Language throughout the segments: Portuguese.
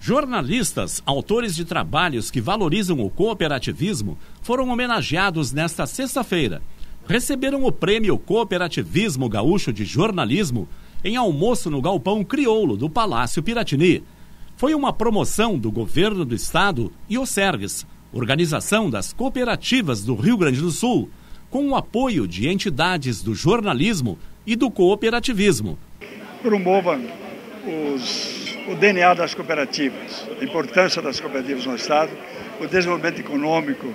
Jornalistas, autores de trabalhos que valorizam o cooperativismo, foram homenageados nesta sexta-feira. Receberam o prêmio Cooperativismo Gaúcho de Jornalismo em almoço no Galpão Crioulo do Palácio Piratini. Foi uma promoção do governo do estado e o Sergues, Organização das Cooperativas do Rio Grande do Sul, com o apoio de entidades do jornalismo e do cooperativismo. Promova os o DNA das cooperativas, a importância das cooperativas no Estado, o desenvolvimento econômico,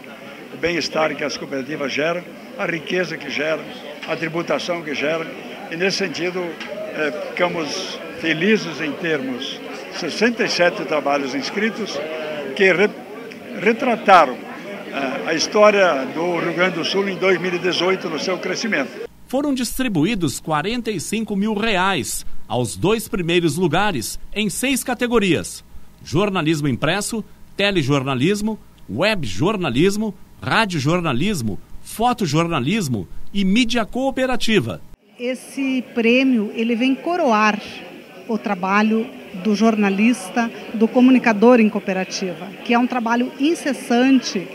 o bem-estar que as cooperativas geram, a riqueza que geram, a tributação que geram. E nesse sentido, é, ficamos felizes em termos 67 trabalhos inscritos que re, retrataram é, a história do Rio Grande do Sul em 2018 no seu crescimento. Foram distribuídos 45 mil reais aos dois primeiros lugares em seis categorias: jornalismo impresso, telejornalismo, webjornalismo, radiojornalismo, fotojornalismo e mídia cooperativa. Esse prêmio ele vem coroar o trabalho do jornalista, do comunicador em cooperativa, que é um trabalho incessante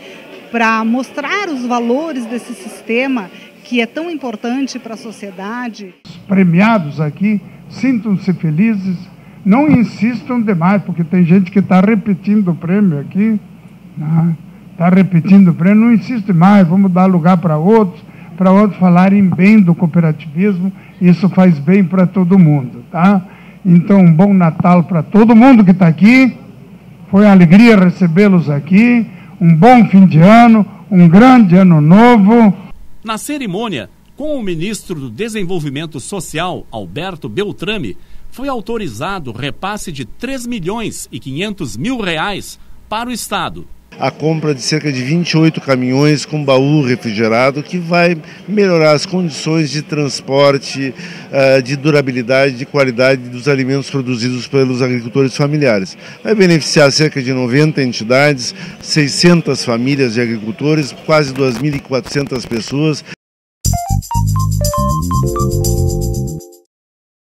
para mostrar os valores desse sistema que é tão importante para a sociedade. Premiados aqui sintam-se felizes, não insistam demais, porque tem gente que está repetindo o prêmio aqui, está né? repetindo o prêmio, não insiste mais, vamos dar lugar para outros, para outros falarem bem do cooperativismo, isso faz bem para todo mundo, tá? Então, um bom Natal para todo mundo que está aqui, foi uma alegria recebê-los aqui, um bom fim de ano, um grande ano novo. Na cerimônia, com o ministro do Desenvolvimento Social, Alberto Beltrame, foi autorizado repasse de 3 milhões e 500 mil reais para o Estado. A compra de cerca de 28 caminhões com baú refrigerado, que vai melhorar as condições de transporte, eh, de durabilidade, de qualidade dos alimentos produzidos pelos agricultores familiares. Vai beneficiar cerca de 90 entidades, 600 famílias de agricultores, quase 2.400 pessoas.